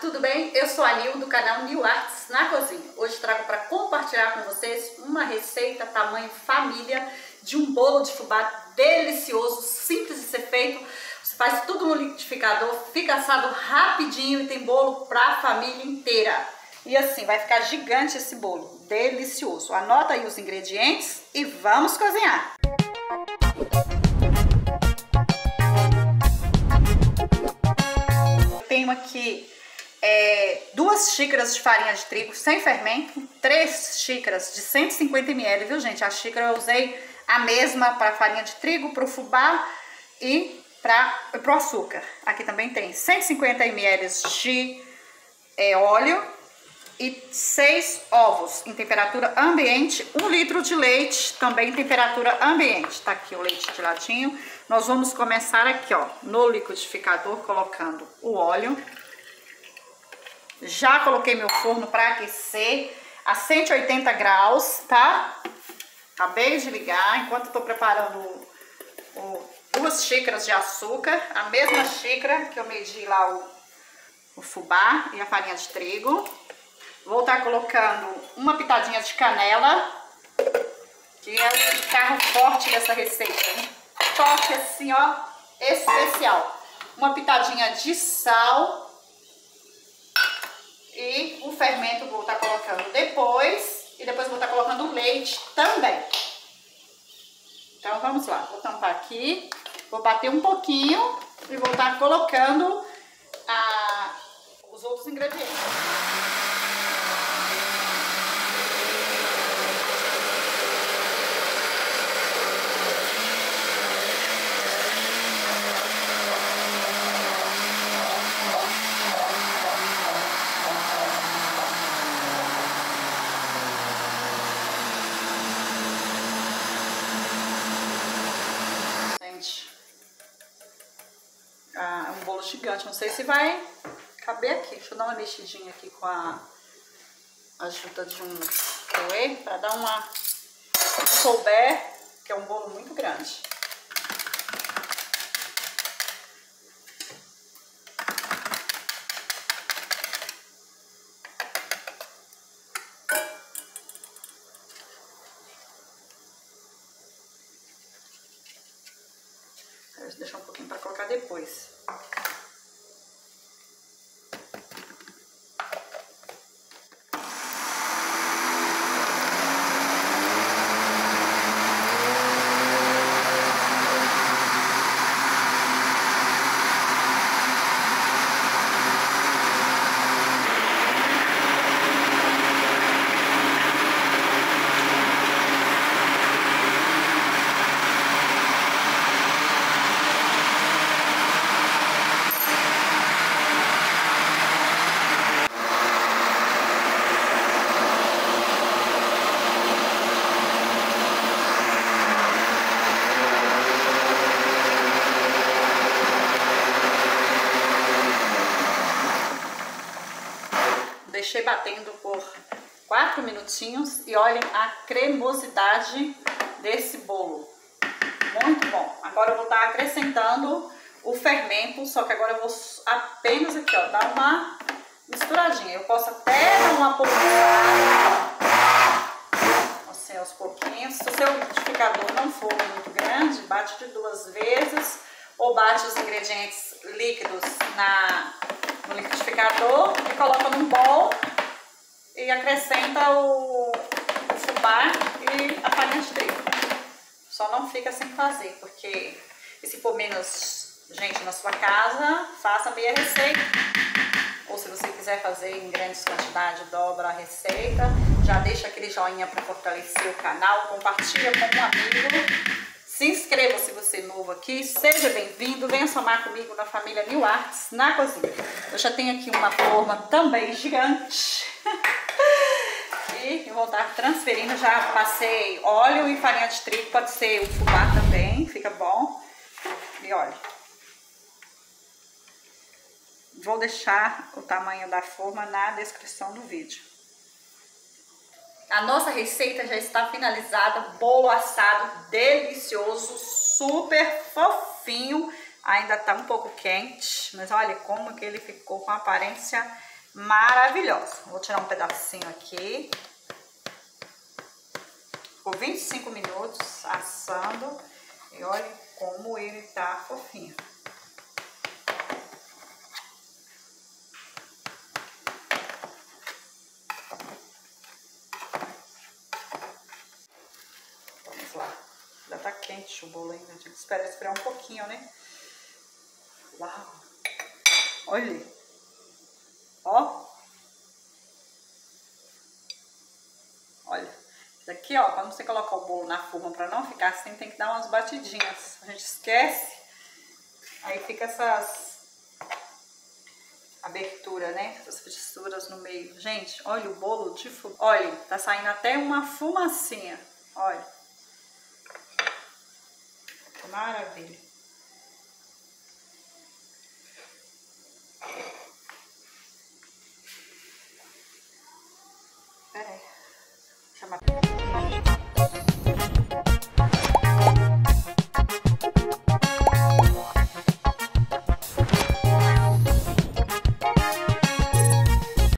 Tudo bem? Eu sou a Nil do canal New Arts na Cozinha. Hoje trago para compartilhar com vocês uma receita tamanho família de um bolo de fubá delicioso, simples de ser feito. Você faz tudo no liquidificador, fica assado rapidinho e tem bolo para a família inteira. E assim, vai ficar gigante esse bolo, delicioso. Anota aí os ingredientes e vamos cozinhar. É, duas xícaras de farinha de trigo sem fermento, três xícaras de 150 ml, viu gente? A xícara eu usei a mesma para farinha de trigo, para o fubá e para o açúcar. Aqui também tem 150 ml de é, óleo e seis ovos em temperatura ambiente, um litro de leite também em temperatura ambiente. Tá aqui o leite de ladinho. Nós vamos começar aqui, ó, no liquidificador, colocando o óleo. Já coloquei meu forno para aquecer a 180 graus, tá? Acabei de ligar, enquanto tô preparando o, duas xícaras de açúcar, a mesma xícara que eu medi lá o, o fubá e a farinha de trigo. Vou estar tá colocando uma pitadinha de canela, que é o carro forte dessa receita, né? Toque assim, ó, especial. Uma pitadinha de sal e o fermento vou estar colocando depois. E depois vou estar colocando o leite também. Então, vamos lá. Vou tampar aqui. Vou bater um pouquinho e vou estar colocando a, os outros ingredientes. ah, um bolo gigante. Não sei se vai caber aqui. Deixa eu dar uma mexidinha aqui com a ajuda de um coe para dar uma... Se souber, que é um bolo muito grande. deixar um pouquinho para colocar depois. Deixei batendo por 4 minutinhos e olhem a cremosidade desse bolo. Muito bom. Agora eu vou estar acrescentando o fermento, só que agora eu vou apenas aqui, ó, dar uma misturadinha. Eu posso até dar uma pulverizada, assim, aos pouquinhos. Se o seu liquidificador não for muito grande, bate de duas vezes ou bate os ingredientes líquidos na no liquidificador e coloca num bol e acrescenta o, o fubá e a farinha de trigo. Só não fica sem fazer, porque se for menos gente na sua casa, faça meia receita. Ou se você quiser fazer em grandes quantidades, dobra a receita. Já deixa aquele joinha para fortalecer o canal, compartilha com um amigo se inscreva se você é novo aqui, seja bem-vindo, venha somar comigo na família New Arts na cozinha. Eu já tenho aqui uma forma também gigante. e eu vou estar transferindo, já passei óleo e farinha de trigo, pode ser o fubá também, fica bom. E olha. Vou deixar o tamanho da forma na descrição do vídeo. A nossa receita já está finalizada, bolo assado delicioso, super fofinho, Ainda tá um pouco quente, mas olha como que ele ficou com aparência maravilhosa. Vou tirar um pedacinho aqui. Ficou 25 minutos assando e olha como ele tá fofinho. Vamos lá. Ainda tá quente o bolo ainda. A gente espera esfriar um pouquinho, né? Uau! Olha! Ó! Olha! Isso aqui, ó, quando você colocar o bolo na forma pra não ficar assim, tem que dar umas batidinhas. A gente esquece, aí fica essas abertura, né? Essas fissuras no meio. Gente, olha o bolo de fogo. Olha, tá saindo até uma fumacinha. Olha. Maravilha.